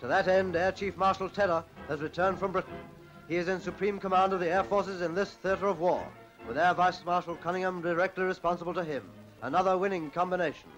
To that end, Air Chief Marshal Tedder has returned from Britain. He is in supreme command of the air forces in this theater of war, with Air Vice Marshal Coningham directly responsible to him. Another winning combination.